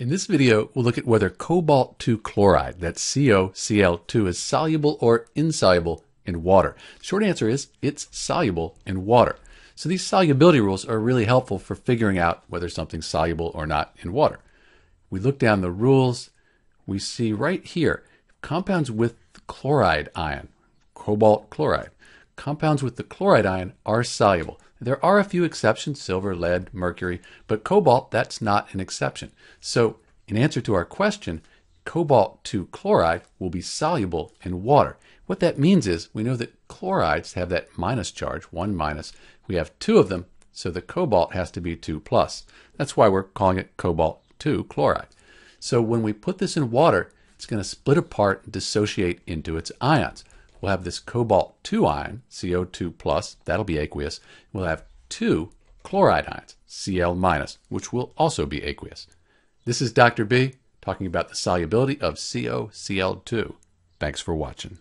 In this video, we'll look at whether cobalt 2 chloride, that's CoCl2, is soluble or insoluble in water. Short answer is it's soluble in water. So these solubility rules are really helpful for figuring out whether something's soluble or not in water. We look down the rules, we see right here compounds with chloride ion, cobalt chloride. Compounds with the chloride ion are soluble. There are a few exceptions, silver, lead, mercury, but cobalt, that's not an exception. So in answer to our question, cobalt 2 chloride will be soluble in water. What that means is we know that chlorides have that minus charge, 1 minus. We have two of them, so the cobalt has to be 2 plus. That's why we're calling it cobalt 2 chloride. So when we put this in water, it's going to split apart and dissociate into its ions. We'll have this cobalt 2 ion, Co2 plus, that'll be aqueous. We'll have two chloride ions, Cl minus, which will also be aqueous. This is Dr. B talking about the solubility of CoCl2. Thanks for watching.